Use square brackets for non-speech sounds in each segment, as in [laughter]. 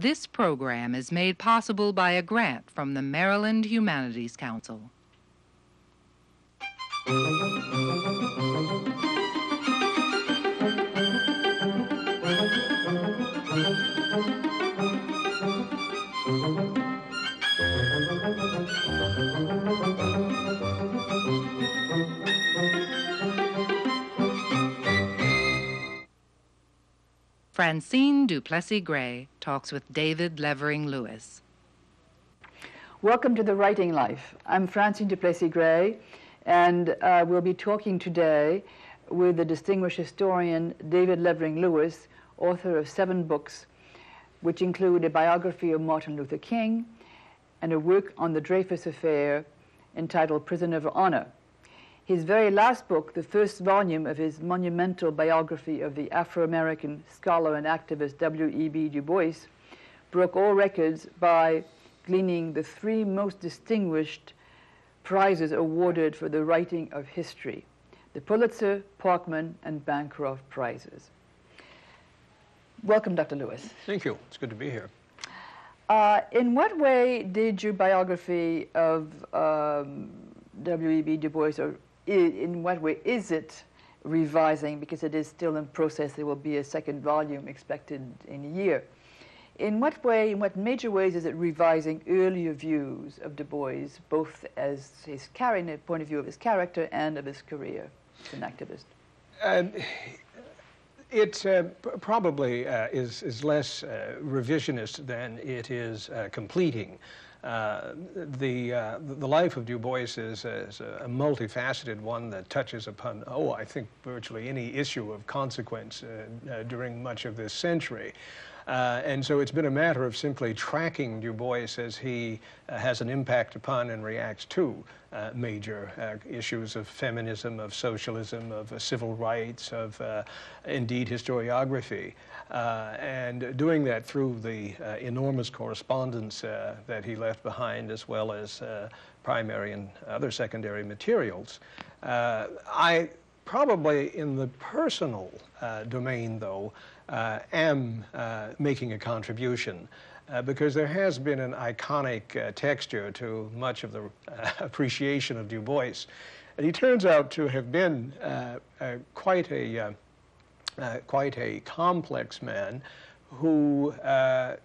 This program is made possible by a grant from the Maryland Humanities Council. Francine du Plessix Gray talks with David Levering Lewis. Welcome to The Writing Life. I'm Francine du Plessix Gray, and uh, we'll be talking today with the distinguished historian David Levering Lewis, author of seven books, which include a biography of Martin Luther King and a work on the Dreyfus Affair entitled Prisoner of Honor. His very last book, the first volume of his monumental biography of the Afro American scholar and activist W.E.B. Du Bois, broke all records by gleaning the three most distinguished prizes awarded for the writing of history the Pulitzer, Parkman, and Bancroft Prizes. Welcome, Dr. Lewis. Thank you. It's good to be here. Uh, in what way did your biography of um, W.E.B. Du Bois, or in what way is it revising? Because it is still in process. There will be a second volume expected in a year. In what way, in what major ways is it revising earlier views of Du Bois, both as his point of view of his character and of his career as an activist? Um, it uh, probably uh, is, is less uh, revisionist than it is uh, completing. Uh, the, uh, the life of Du Bois is, is, a multifaceted one that touches upon, oh, I think virtually any issue of consequence uh, uh during much of this century. Uh, and so it's been a matter of simply tracking Du Bois as he has an impact upon and reacts to major issues of feminism, of socialism, of civil rights, of indeed historiography. And doing that through the enormous correspondence that he left behind, as well as primary and other secondary materials. I probably in the personal domain, though, uh, am uh, making a contribution. Uh, because there has been an iconic uh, texture to much of the uh, [laughs] appreciation of Du Bois. And he turns out to have been uh, quite, a, quite a complex man who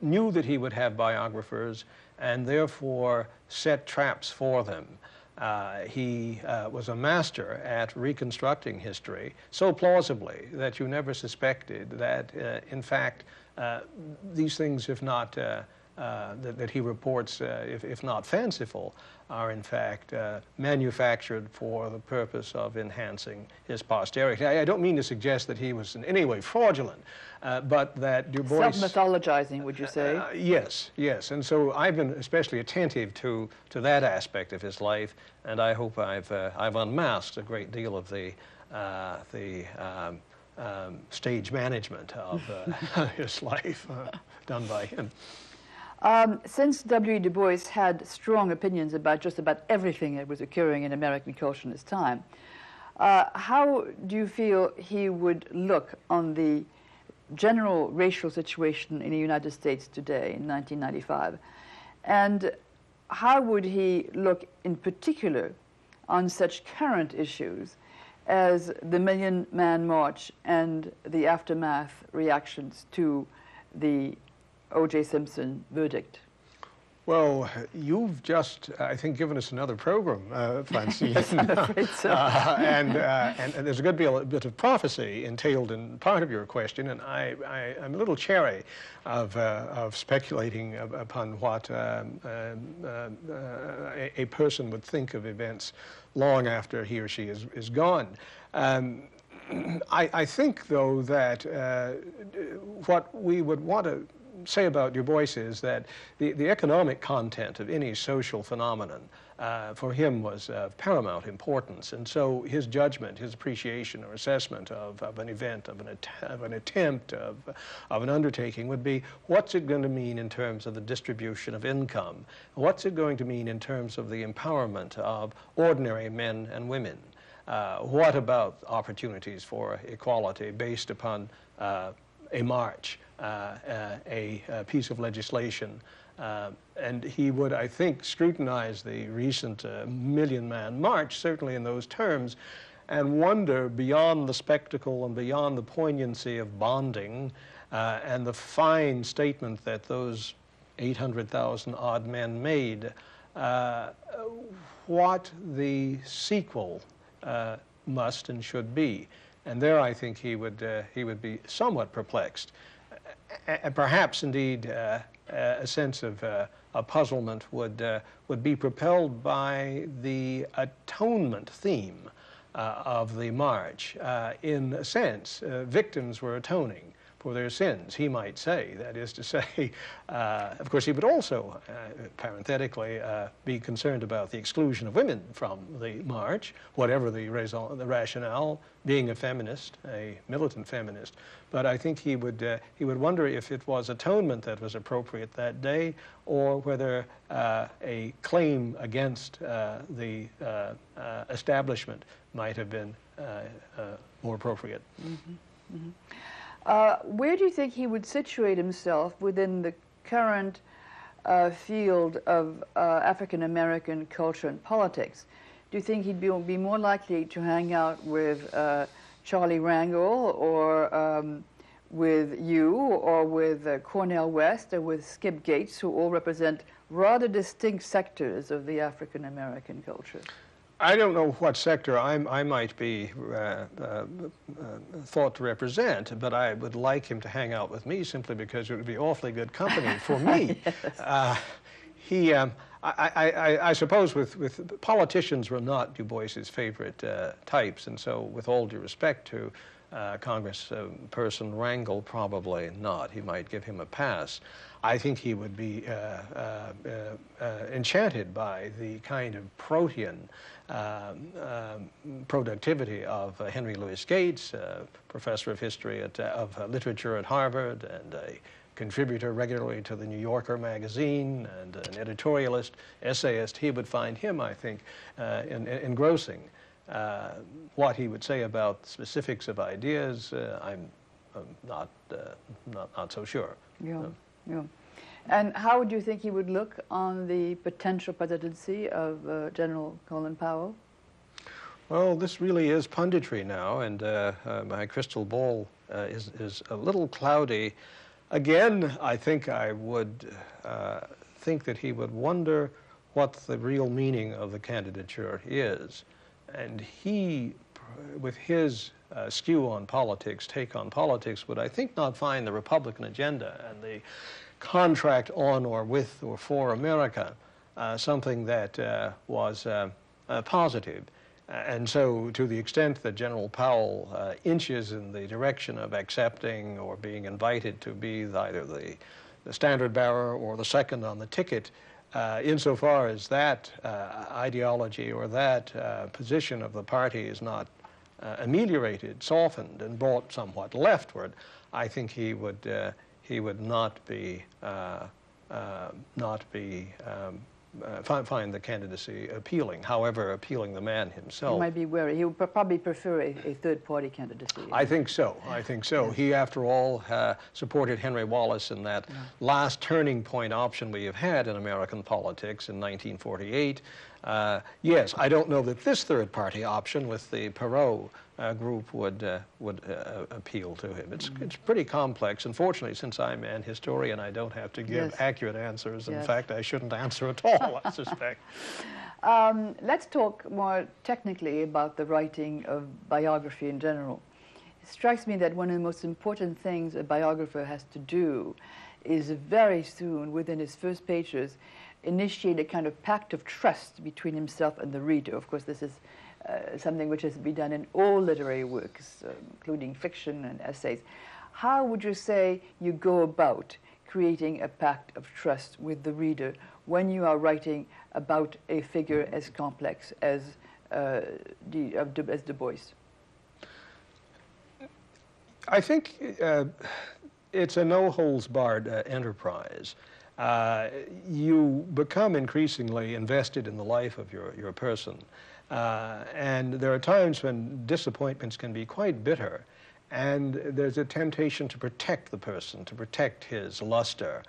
knew that he would have biographers and therefore set traps for them. Uh, he uh, was a master at reconstructing history so plausibly that you never suspected that, uh, in fact, uh, these things, if not uh, uh, that, that, he reports, if, if, not fanciful, are in fact manufactured for the purpose of enhancing his posterity. I, I, don't mean to suggest that he was in any way fraudulent, but that Du Bois... Self-mythologizing, would you say? yes, yes. And so I've been especially attentive to, to that aspect of his life, and I hope I've, I've unmasked a great deal of the, the um, um, stage management of uh, [laughs] his life uh, done by him. Um, since W. Du Bois had strong opinions about just about everything that was occurring in American culture in his time, uh, how do you feel he would look on the general racial situation in the United States today in 1995? And how would he look in particular on such current issues as the Million Man March and the aftermath reactions to the O.J. Simpson verdict? Well, you've just, I think, given us another program, uh, Francine. [laughs] so. [laughs] uh, and, uh, and, and, there's a good deal, a bit of prophecy entailed in part of your question, and I, I, am a little chary of, uh, of speculating upon what um, um uh, a, a, person would think of events long after he or she is, is gone. Um, [clears throat] I, I, think, though, that uh, what we would want to say about Du Bois is that the, the economic content of any social phenomenon uh, for him was of paramount importance. And so his judgment, his appreciation or assessment of, of an event, of an, of an attempt, of, of an undertaking would be what's it going to mean in terms of the distribution of income? What's it going to mean in terms of the empowerment of ordinary men and women? Uh, what about opportunities for equality based upon uh, a march a, a, piece of legislation. Uh, and he would, I think, scrutinize the recent uh, Million Man March, certainly in those terms, and wonder beyond the spectacle and beyond the poignancy of bonding uh, and the fine statement that those 800,000 odd men made, uh, what the sequel uh, must and should be. And there I think he would, uh, he would be somewhat perplexed. And perhaps indeed uh, a sense of uh, a puzzlement would, uh, would be propelled by the atonement theme of the march. in a sense, victims were atoning for their sins, he might say. That is to [laughs] say, uh, of course, he would also, uh, parenthetically, uh, be concerned about the exclusion of women from the march, whatever the, raison, the rationale, being a feminist, a militant feminist. But I think he would, uh, he would wonder if it was atonement that was appropriate that day, or whether uh, a claim against uh, the establishment might have been more appropriate. Mm -hmm. Mm -hmm. Uh, where do you think he would situate himself within the current uh, field of uh, African American culture and politics? Do you think he'd be, be more likely to hang out with uh, Charlie Rangel or um, with you or with uh, Cornel West or with Skip Gates, who all represent rather distinct sectors of the African American culture? I don't know what sector I'm, i might be uh, uh, uh, thought to represent, but I would like him to hang out with me simply because it would be awfully good company for me. [laughs] yes. Uh, he, um, I, I, I, suppose with, with politicians were not Du Bois's favorite uh, types, and so with all due respect to uh, Congressperson Rangel, probably not. He might give him a pass. I think he would be uh, uh, uh, enchanted by the kind of protean um, um, productivity of Henry Louis Gates, professor of history at, of literature at Harvard and a contributor regularly to the New Yorker magazine and an editorialist, essayist. He would find him, I think, in, in, engrossing. Uh, what he would say about specifics of ideas, uh, I'm, I'm, not, uh, not, not so sure. Yeah. Yeah. And how would you think he would look on the potential presidency of uh, General Colin Powell? Well, this really is punditry now, and uh, uh, my crystal ball uh, is, is a little cloudy. Again, I think I would uh, think that he would wonder what the real meaning of the candidature is. And he, with his uh, skew on politics, take on politics, would I think not find the Republican agenda and the contract on or with or for America uh, something that uh, was uh, uh, positive. And so, to the extent that General Powell uh, inches in the direction of accepting or being invited to be either the, the standard bearer or the second on the ticket, uh, insofar as that uh, ideology or that uh, position of the party is not uh, ameliorated, softened, and brought somewhat leftward, I think he would he would not be uh, uh, not be um, uh, find, find the candidacy appealing, however appealing the man himself. He might be wary. He would probably prefer a, a third-party candidacy. I think so. I think so. Yes. He, after all, uh, supported Henry Wallace in that yeah. last turning point option we have had in American politics in 1948. Uh, yes, I don't know that this third-party option with the Perot uh, group would uh, would uh, appeal to him. It's it's pretty complex. Unfortunately, since I'm an historian, I don't have to give yes. accurate answers. In yes. fact, I shouldn't answer at all. I suspect. [laughs] Um, let's talk more technically about the writing of biography in general. It strikes me that one of the most important things a biographer has to do is very soon, within his first pages, initiate a kind of pact of trust between himself and the reader. Of course, this is uh, something which has to be done in all literary works, uh, including fiction and essays. How would you say you go about creating a pact of trust with the reader when you are writing about a figure as complex as, uh, the, as Du Bois? I think uh, it's a no holds barred uh, enterprise. Uh, you become increasingly invested in the life of your, your person. Uh, and there are times when disappointments can be quite bitter. and there's a temptation to protect the person, to protect his luster.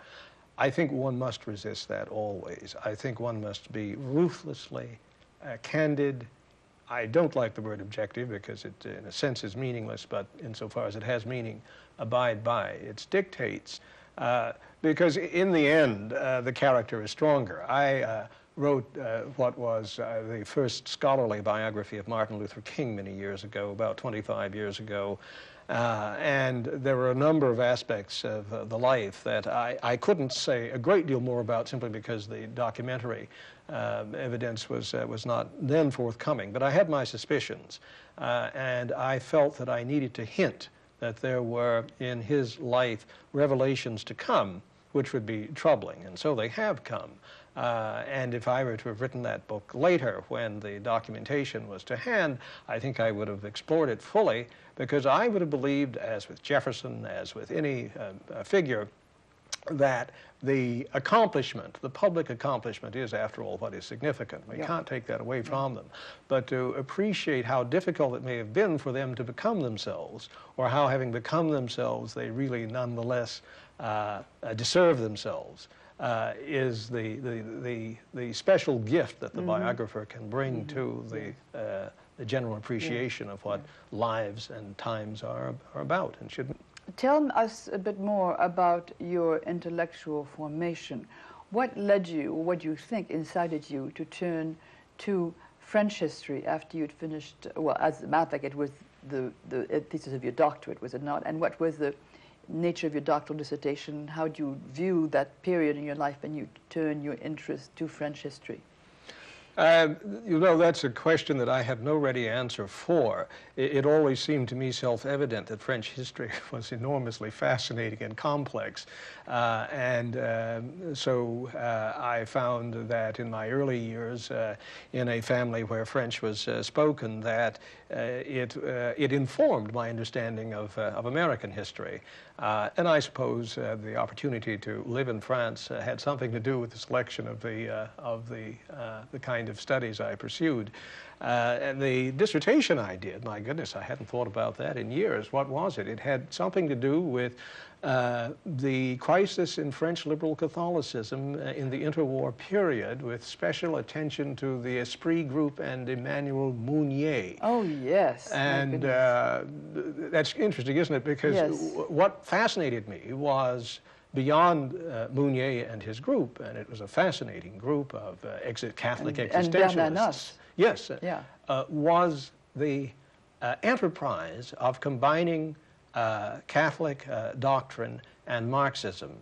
I think one must resist that always. I think one must be ruthlessly uh, candid. I don't like the word objective because it, in a sense, is meaningless, but insofar as it has meaning, abide by its dictates. Uh, because in the end, uh, the character is stronger. I uh, wrote uh, what was uh, the first scholarly biography of Martin Luther King many years ago, about 25 years ago. Uh, and there were a number of aspects of uh, the life that I, I couldn't say a great deal more about simply because the documentary um, evidence was, uh, was not then forthcoming. But I had my suspicions, uh, and I felt that I needed to hint that there were in his life revelations to come which would be troubling, and so they have come. Uh, and if I were to have written that book later, when the documentation was to hand, I think I would have explored it fully because I would have believed, as with Jefferson, as with any uh, figure, that the accomplishment, the public accomplishment, is, after all, what is significant. We yeah. can't take that away from them. But to appreciate how difficult it may have been for them to become themselves, or how, having become themselves, they really nonetheless uh, deserve themselves uh, is the, the, the, the, special gift that the mm -hmm. biographer can bring mm -hmm. to the, uh, the general appreciation yeah. of what yeah. lives and times are, are about and should Tell us a bit more about your intellectual formation. What led you, what do you think incited you to turn to French history after you'd finished, well, as a matter of fact, it was the, the thesis of your doctorate, was it not? And what was the nature of your doctoral dissertation? How do you view that period in your life when you turn your interest to French history? Uh, you know, that's a question that I have no ready answer for. It, it always seemed to me self-evident that French history [laughs] was enormously fascinating and complex. Uh, and uh, so uh, I found that in my early years, uh, in a family where French was uh, spoken, that it, it informed my understanding of, of American history. and I suppose the opportunity to live in France had something to do with the selection of the, of the, the kind kind of studies I pursued. Uh, and the dissertation I did, my goodness, I hadn't thought about that in years. What was it? It had something to do with uh, the crisis in French liberal Catholicism uh, in the interwar period, with special attention to the Esprit group and Emmanuel Mounier. Oh, yes. And uh, that's interesting, isn't it? Because yes. what fascinated me was beyond uh, Mounier and his group, and it was a fascinating group of uh, ex Catholic and, existentialists. And yes, yeah. Uh, was the uh, enterprise of combining uh, Catholic uh, doctrine and Marxism.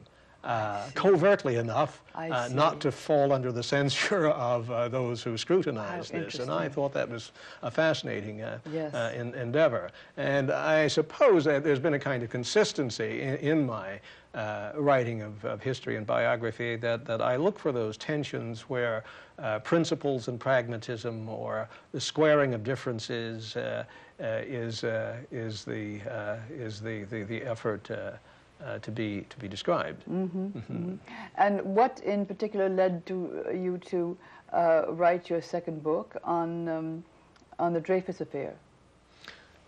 covertly enough, not to fall under the censure [laughs] of those who scrutinize this. And I thought that was a fascinating yes. in, endeavor. And I suppose that there's been a kind of consistency in, in my uh, writing of, of, history and biography that, that I look for those tensions where uh, principles and pragmatism or the squaring of differences uh, uh is, uh, is, the, uh, is the, the, the effort to, be, to be described. Mm -hmm, mm -hmm. Mm -hmm. And what in particular led to you to write your second book on, um, on the Dreyfus affair?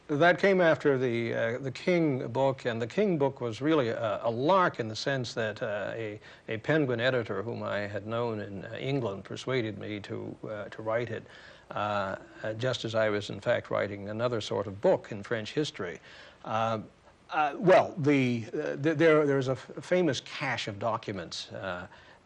That came after the uh, the King book, and the King book was really a, a lark in the sense that uh, a a Penguin editor whom I had known in uh, England persuaded me to uh, to write it, uh, uh, just as I was in fact writing another sort of book in French history. well, the, the, there there's a famous cache of documents.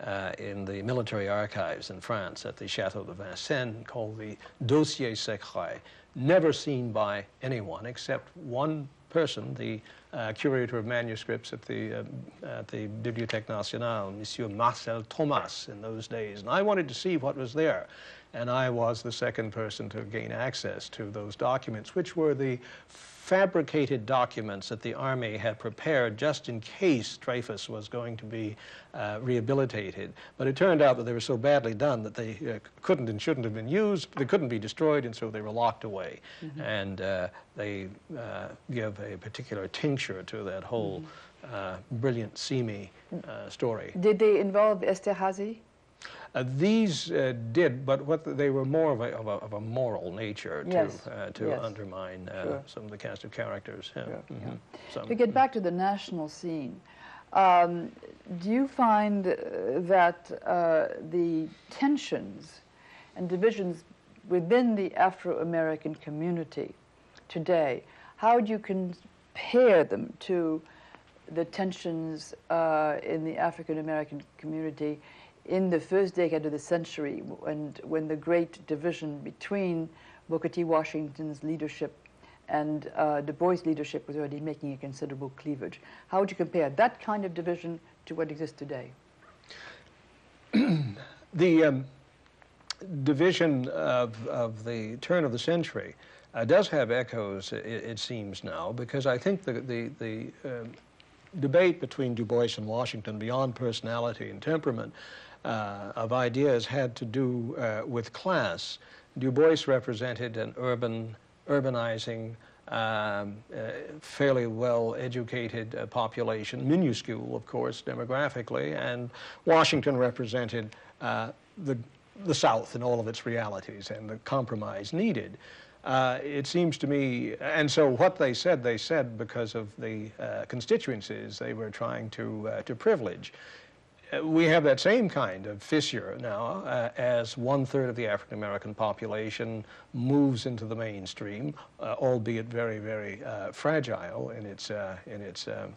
Uh, in the military archives in France at the Chateau de Vincennes called the Dossier Secret never seen by anyone except one person, the uh, curator of manuscripts at the, uh, at the Bibliothèque Nationale, Monsieur Marcel Thomas, in those days. And I wanted to see what was there. And I was the second person to gain access to those documents, which were the fabricated documents that the Army had prepared just in case Dreyfus was going to be uh, rehabilitated. But it turned out that they were so badly done that they uh, couldn't and shouldn't have been used. They couldn't be destroyed, and so they were locked away. Mm -hmm. And uh, they uh, give a particular tincture to that whole mm -hmm. brilliant, seamy uh, story. Did they involve Esterhazy? Uh, these uh, did, but what they were more of a, of a, of a moral nature to, Yes, uh, to yes. undermine uh, Sure. some of the cast of characters. Yeah. Sure, yeah. mhm. Some- To get back to the national scene, um, do you find uh, that uh, the tensions and divisions within the Afro American community today, how do you compare them to the tensions uh, in the African American community in the first decade of the century when, when the great division between Booker T. Washington's leadership and uh, Du Bois' leadership was already making a considerable cleavage. How would you compare that kind of division to what exists today? [clears throat] The um, division of, of the turn of the century uh, does have echoes, it, it seems now, because I think the, the, the um, debate between Du Bois and Washington, beyond personality and temperament uh, of ideas, had to do uh, with class. Du Bois represented an urban, urbanizing, um, uh, fairly well educated uh, population, minuscule, of course, demographically, and Washington represented uh, the, the South in all of its realities and the compromise needed. Uh, it seems to me, and so what they said, they said because of the uh, constituencies they were trying to, uh, to privilege. Uh, we have that same kind of fissure now uh, as one third of the African American population moves into the mainstream, uh, albeit very, very uh, fragile in its, uh, in its um,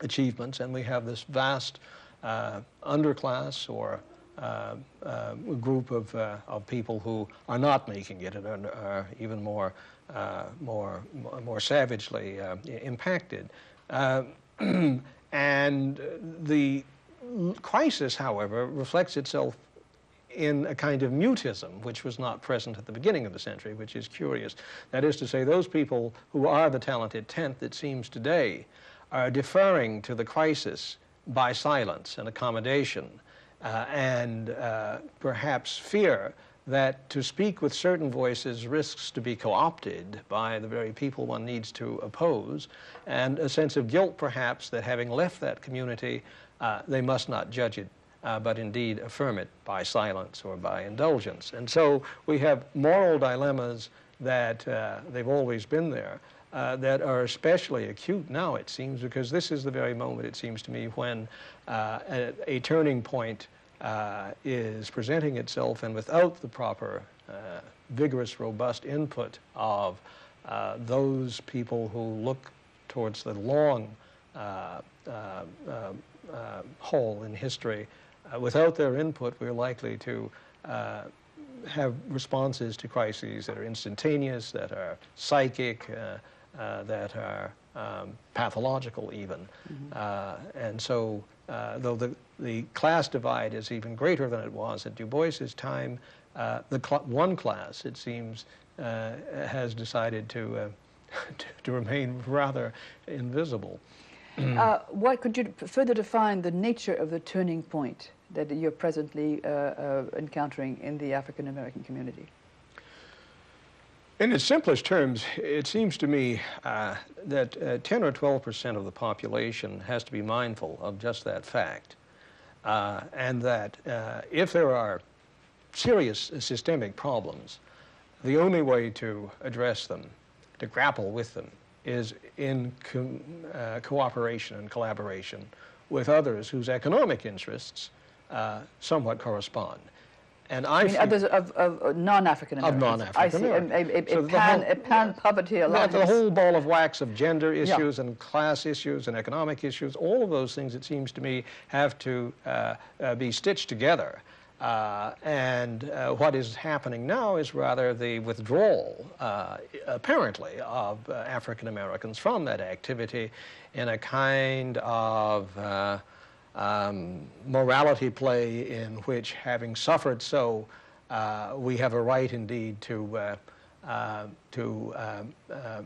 achievements, and we have this vast uh, underclass or uh, uh, group of, uh, of people who are not making it and are, even more, uh, more, more savagely uh, impacted. Uh, [clears throat] and the crisis, however, reflects itself in a kind of mutism, which was not present at the beginning of the century, which is curious. That is to say, those people who are the talented tenth, it seems today, are deferring to the crisis by silence and accommodation, uh, and uh, perhaps fear that to speak with certain voices risks to be co opted by the very people one needs to oppose, and a sense of guilt, perhaps, that having left that community, uh, they must not judge it uh, but indeed affirm it by silence or by indulgence. And so we have moral dilemmas that uh, they've always been there. Uh, that are especially acute now, it seems, because this is the very moment, it seems to me, when uh, a, a turning point uh, is presenting itself, and without the proper, uh, vigorous, robust input of uh, those people who look towards the long uh, uh, uh, uh, hole in history, without their input, we're likely to have responses to crises that are instantaneous, that are psychic, uh, that are um, pathological even. Uh, and so, uh, though the, the class divide is even greater than it was at Du Bois's time, uh, the cl- one class, it seems, uh, has decided to, uh, [laughs] to, to remain rather invisible. Uh, what could you further define the nature of the turning point that you're presently encountering in the African American community? In its simplest terms, it seems to me uh, that uh, 10 or 12 percent of the population has to be mindful of just that fact. Uh, and that uh, if there are serious systemic problems, the only way to address them, to grapple with them, is in co- uh, cooperation and collaboration with others whose economic interests uh, somewhat correspond. And I, I mean, others of, of non-African Americans. Of non-African I see. A, a, Americans. a, So the pan, whole- a pan poverty alliance. the whole ball of wax of gender Yeah. issues and class issues and economic issues, all of those things, it seems to me, have to uh, uh, be stitched together. Uh, and uh, what is happening now is rather the withdrawal, uh, apparently, of uh, African Americans from that activity in a kind of uh, um, morality play in which, having suffered so, uh, we have a right indeed to, uh, uh, to um, uh,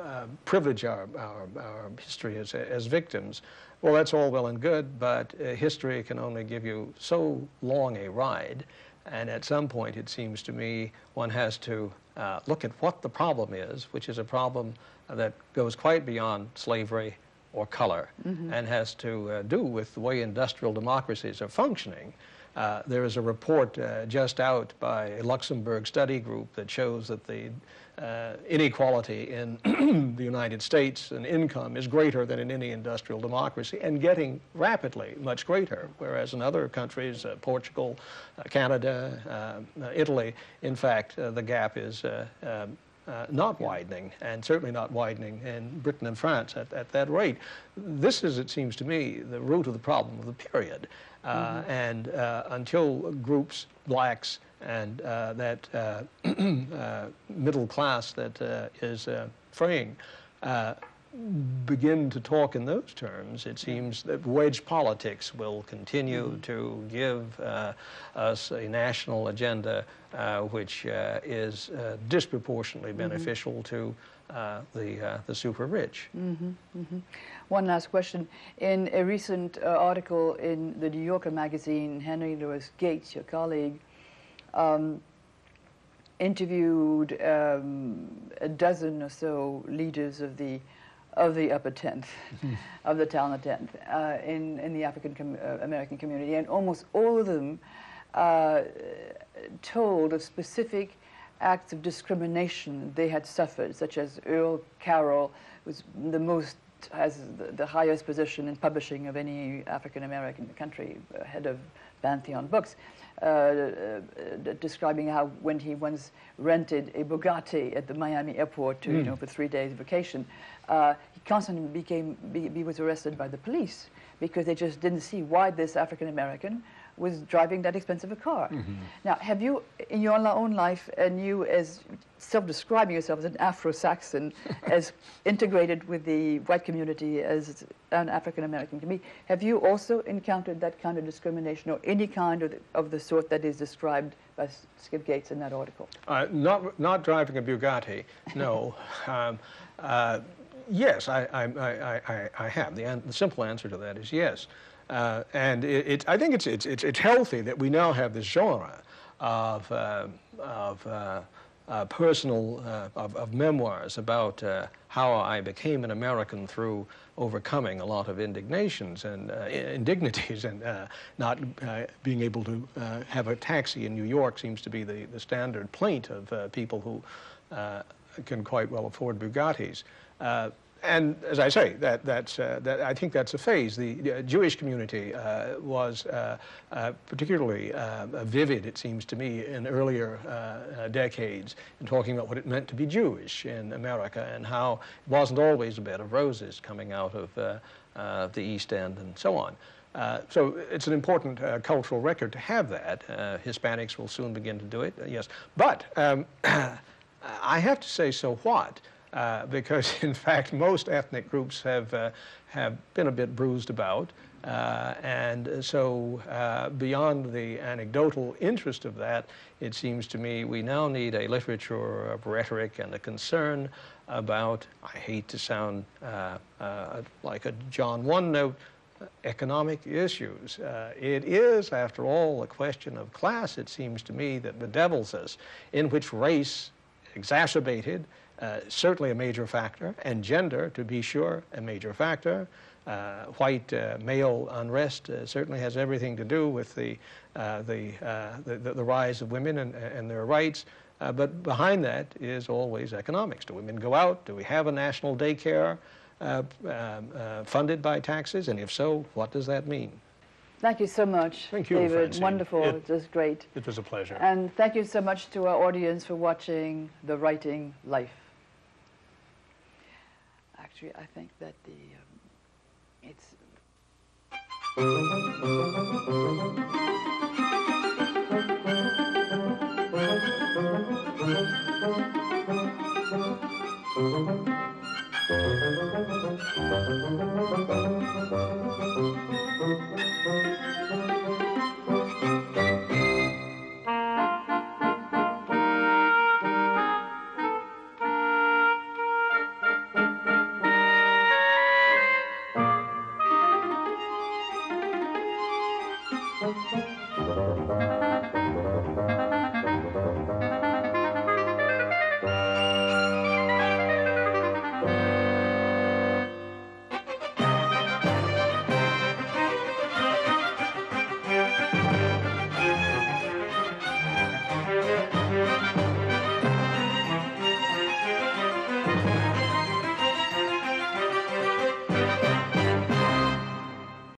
uh, privilege our, our, our history as, as victims. Well, that's all well and good, but uh, history can only give you so long a ride. And at some point, it seems to me, one has to uh, look at what the problem is, which is a problem that goes quite beyond slavery or color and has to uh, do with the way industrial democracies are functioning. Uh, there is a report uh, just out by a Luxembourg study group that shows that the uh, inequality in [clears throat] the United States and income is greater than in any industrial democracy and getting rapidly much greater, whereas in other countries, uh, Portugal, uh, Canada, uh, Italy, in fact, the gap is um, uh, not widening, and certainly not widening in Britain and France at, at that rate. This is, it seems to me, the root of the problem of the period. Uh, mm -hmm. And uh, until groups, blacks, and uh, that uh, [clears throat] uh, middle class that is fraying begin to talk in those terms, it seems that wedge politics will continue mm -hmm. to give uh, us a national agenda uh, which uh, is disproportionately mm -hmm. beneficial to the, the super rich. Mm. -hmm. One last question. In a recent article in the New Yorker magazine, Henry Louis Gates, your colleague, um, interviewed um, a dozen or so leaders of the of the upper 10th, of the Talent 10th, uh, in, in the African com uh, American community. And almost all of them uh, told of specific acts of discrimination they had suffered, such as Earl Carroll was the most has the, the highest position in publishing of any African American country, head of Pantheon Books. Uh, uh, describing how when he once rented a Bugatti at the Miami airport to, mm. you hmm. know, for three days vacation, uh, he constantly became, be, he was arrested by the police because they just didn't see why this African American was driving that expensive a car. Mm -hmm. Now, have you, in your own life, and you as self-describing yourself as an Afro-Saxon, [laughs] as integrated with the white community as an African-American community, have you also encountered that kind of discrimination or any kind of the, of the sort that is described by Skip Gates in that article? Uh, not, not driving a Bugatti, no. [laughs] um, uh, yes, I, I, I, I, have. The, the simple answer to that is yes. Uh, and it, it, I think it's, it's, it's, healthy that we now have this genre of, uh, of uh, uh personal, uh, of, of, memoirs about uh, how I became an American through overcoming a lot of indignations and indignities [laughs] and not being able to have a taxi in New York seems to be the, the standard plaint of people who can quite well afford Bugattis and as I say, that, that's, uh, that, I think that's a phase. The uh, Jewish community uh, was uh, uh, particularly uh, vivid, it seems to me, in earlier decades in talking about what it meant to be Jewish in America and how it wasn't always a bed of roses coming out of the East End and so on. so it's an important cultural record to have that. Hispanics will soon begin to do it, yes. But um, [clears throat] I have to say, so what? Uh, [laughs] because in fact most ethnic groups have, uh, have been a bit bruised about. Uh, and so uh, beyond the anecdotal interest of that, it seems to me we now need a literature of rhetoric and a concern about, I hate to sound uh, like a John One note, economic issues. it is, after all, a question of class, it seems to me, that bedevils us, in which race exacerbated uh, certainly a major factor, and gender, to be sure, a major factor. Uh, white uh, male unrest uh, certainly has everything to do with the, uh, the, the, the, rise of women and, and their rights. but behind that is always economics. Do women go out? Do we have a national daycare um, funded by taxes? And if so, what does that mean? Thank you so much, thank you, David. Francine. Wonderful. It, it, was great. It was a pleasure. And thank you so much to our audience for watching The Writing Life I think that the um, it's.